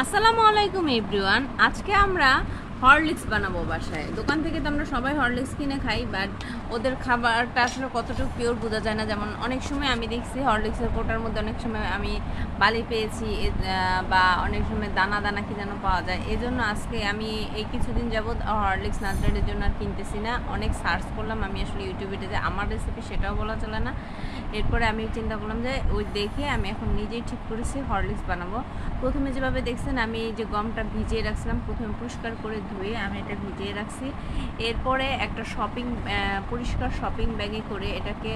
আসসালামু আলাইকুম এভরিওয়ান আজকে আমরা হরলিক্স বানাবো বাসায়। দোকান থেকে তো আমরা সবাই হরলিক্স কিনে খাই বাট ওদের খাবারটা আসলে কতটুকু পিওর বোঝা যায় না। যেমন অনেক সময় আমি দেখছি হরলিক্সের কোটার মধ্যে অনেক সময় আমি বালি পেয়েছি বা অনেক সময় দানা দানা কি যেন পাওয়া যায়। এই জন্য আজকে আমি এই কিছুদিন যাবৎ হরলিক্স নাজরাটের জন্য আর কিনতেছি না। অনেক সার্চ করলাম, আমি আসলে ইউটিউবে যে আমার রেসিপি সেটাও বলা চলে না। এরপরে আমি চিন্তা করলাম যে ওই দেখে আমি এখন নিজেই ঠিক করেছি, হরলিক্স বানাবো। প্রথমে যেভাবে দেখছেন, আমি যে গমটা ভিজিয়ে রাখছিলাম, প্রথমে পরিষ্কার করে ধুয়ে আমি এটা ভিজিয়ে রাখছি। এরপরে একটা শপিং পরিষ্কার শপিং ব্যাগে করে এটাকে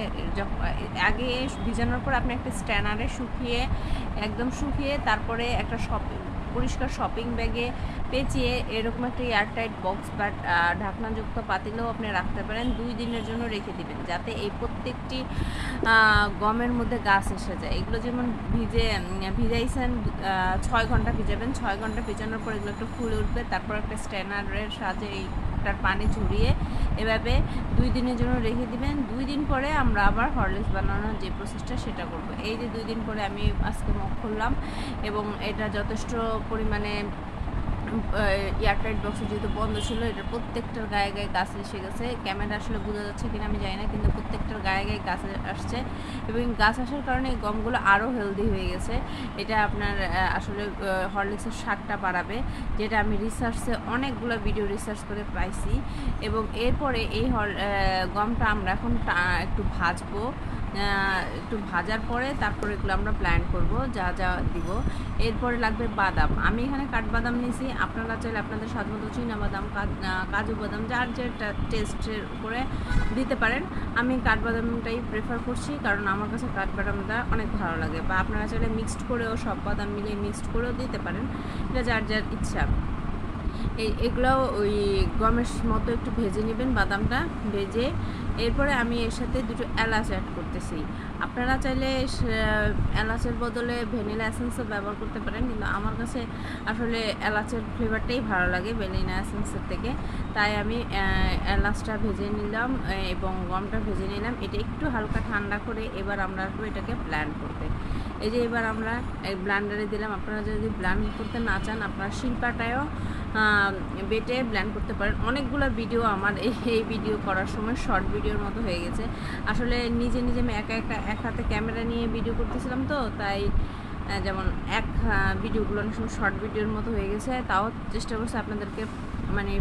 আগে ভিজানোর পর আপনি একটা স্ট্যানারে শুকিয়ে, একদম শুকিয়ে তারপরে একটা শপিং পরিষ্কার শপিং ব্যাগে পেঁচিয়ে এরকম একটা এয়ারটাইট বক্স বা ঢাকনাযুক্ত পাতিলেও আপনি রাখতে পারেন। দুই দিনের জন্য রেখে দিবেন যাতে এই প্রত্যেকটি গমের মধ্যে গাছ এসে যায়। এগুলো যেমন ভিজে ভিজাইছেন ছয় ঘণ্টা ভিজাবেন। ছয় ঘণ্টা ভিজানোর পর এগুলো একটু ফুলে উঠবে। তারপর একটা স্ট্যানারের সাহায্যে এইটার পানি ঝরিয়ে এভাবে দুই দিনের জন্য রেখে দিবেন। দুই দিন পরে আমরা আবার হরলিক্স বানানোর যে প্রসেসটা সেটা করব। এই যে দুই দিন পরে আমি আজকে মুখ খুললাম এবং এটা যথেষ্ট পরিমাণে এয়ারটাইট বক্সে যেহেতু বন্ধ ছিল এটা প্রত্যেকটার গায়ে গায়ে গাছ এসে গেছে। ক্যামেরা আসলে বোঝা যাচ্ছে কিনা আমি জানি না, কিন্তু প্রত্যেকটার গায়ে গায়ে গাছ আসছে এবং গাছ আসার কারণে এই গমগুলো আরও হেলদি হয়ে গেছে। এটা আপনার আসলে হরলিক্সের স্বাদটা বাড়াবে, যেটা আমি রিসার্চে অনেকগুলো ভিডিও রিসার্চ করে পাইছি। এবং এরপরে এই হর গমটা আমরা এখন একটু ভাজবো। একটু ভাজার পরে তারপরে এগুলো আমরা প্ল্যান করব, যা যা দিব। এরপরে লাগবে বাদাম। আমি এখানে কাঠবাদাম নিয়েছি। আপনারা চাইলে আপনাদের স্বাদ মতো চিনা বাদাম কাজু বাদাম, যার যেটা টেস্টের উপরে দিতে পারেন। আমি কাঠবাদামটাই প্রেফার করছি, কারণ আমার কাছে কাঠবাদামটা অনেক ভালো লাগে। বা আপনারা চাইলে মিক্সড করেও সব বাদাম মিলিয়ে মিক্সড করেও দিতে পারেন। এটা যার যার ইচ্ছা। এই এগুলোও ওই গমের মতো একটু ভেজে নেবেন বাদামটা ভেজে। এরপরে আমি এর সাথে দুটো এলাচ অ্যাড করতেছি। আপনারা চাইলে এলাচের বদলে ভ্যানিলা এসেন্সও ব্যবহার করতে পারেন, কিন্তু আমার কাছে আসলে এলাচের ফ্লেভারটাই ভালো লাগে ভ্যানিলা এসেন্সের থেকে। তাই আমি এলাচটা ভেজে নিলাম এবং গমটা ভেজে নিলাম। এটা একটু হালকা ঠান্ডা করে এবার আমরা আসব এটাকে ব্ল্যান্ড করতে। এই যে এবার আমরা ব্লান্ডারে দিলাম। আপনারা যদি ব্লান্ড করতে না চান, আপনারা শিল্পাটায়ও বেটে ব্ল্যান্ড করতে পারেন। অনেকগুলো ভিডিও আমার এই ভিডিও করার সময় শর্ট ভিডিওর মতো হয়ে গেছে। আসলে নিজে নিজে আমি একা একা এক হাতে ক্যামেরা নিয়ে ভিডিও করতেছিলাম তো, তাই যেমন এক ভিডিওগুলো অনেক সময় শর্ট ভিডিওর মতো হয়ে গেছে। তাও চেষ্টা করছি আপনাদেরকে মানে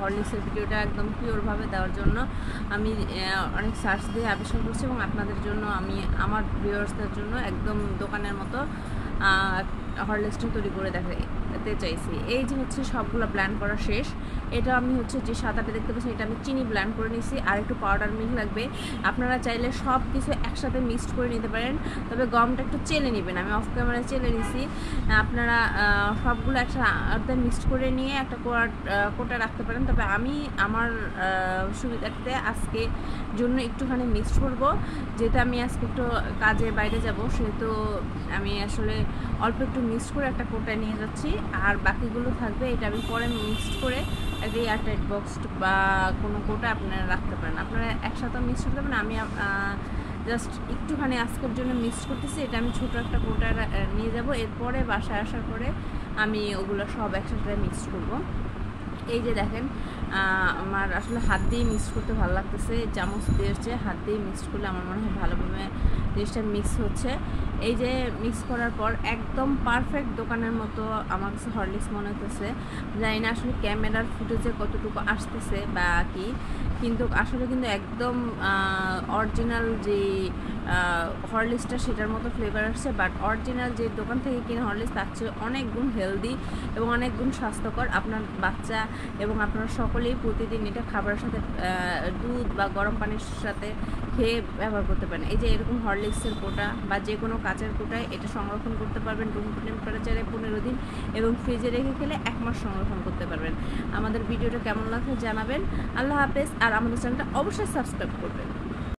হরলিক্সের ভিডিওটা একদম পিওরভাবে দেওয়ার জন্য। আমি অনেক সার্চ দিয়ে আবিষ্কার করছি এবং আপনাদের জন্য, আমি, আমার ভিউয়ার্সদের জন্য একদম দোকানের মতো হরলিক্সটা তৈরি করে দেখাতে চাইছি। এই যে হচ্ছে সবগুলো ব্ল্যান্ড করা শেষ। এটা আমি হচ্ছে যে সাদাটা দেখতে পাচ্ছি এটা আমি চিনি ব্ল্যান্ড করে নিছি, আর একটু পাউডার মিল্ক লাগবে। আপনারা চাইলে সব কিছু একসাথে মিক্সড করে নিতে পারেন, তবে গমটা একটু চেলে নেবেন। আমি অফ ক্যামেরায় চেলে নিছি। আপনারা সবগুলো একসাথে মিক্সড করে নিয়ে একটা কোয়ার কোটা রাখতে পারেন। তবে আমি আমার সুবিধার্থে আজকে জন্য একটুখানি মিক্সড করব, যেহেতু আমি আজকে একটু কাজে বাইরে যাব, সেহেতু আমি আসলে অল্প একটু মিক্সড করে একটা কোটা নিয়ে যাচ্ছি। আর বাকিগুলো থাকবে, এটা আমি পরে মিক্সড করে একটা এয়ারটাইট বক্স বা কোনো কোটা আপনারা রাখতে পারেন। আপনারা একসাথে মিক্সড করতে পারেন, আমি জাস্ট একটুখানি আজকের জন্য মিক্সড করতেছি, এটা আমি ছোটো একটা কোটা নিয়ে যাব। এরপরে বাসায় আসার পরে আমি ওগুলো সব একসাথে মিক্সড করব। এই যে দেখেন আমার আসলে হাত দিয়ে মিক্স করতে ভালো লাগতেছে। চামচ দিয়ে হচ্ছে হাত দিয়ে মিক্স করলে আমার মনে হয় ভালোভাবে জিনিসটা মিক্স হচ্ছে। এই যে মিক্স করার পর একদম পারফেক্ট দোকানের মতো আমার কাছে হরলিক্স মনে হতেছে জানি না আসলে ক্যামেরার ফুটেজে কতটুকু আসতেছে বা কি, কিন্তু আসলে কিন্তু একদম অরিজিনাল যে হরলিক্সটা সেটার মতো ফ্লেভার আসছে। বাট অরিজিনাল যে দোকান থেকে কিনে হরলিক্স তার চেয়ে অনেক গুণ হেলদি এবং অনেক গুণ স্বাস্থ্যকর। আপনার বাচ্চা এবং আপনারা সকলেই প্রতিদিন এটা খাবারের সাথে দুধ বা গরম পানির সাথে খেয়ে ব্যবহার করতে পারেন। এই যে এরকম হরলিক্সের কোটা বা যে কোনো কাঁচের কোটায় এটা সংরক্ষণ করতে পারবেন। রুম টেম্পারেচারে পনেরো দিন এবং ফ্রিজে রেখে খেলে এক মাস সংরক্ষণ করতে পারবেন। আমাদের ভিডিওটা কেমন লাগে জানাবেন। আল্লাহ হাফেজ। আর আমাদের চ্যানেলটা অবশ্যই সাবস্ক্রাইব করবেন।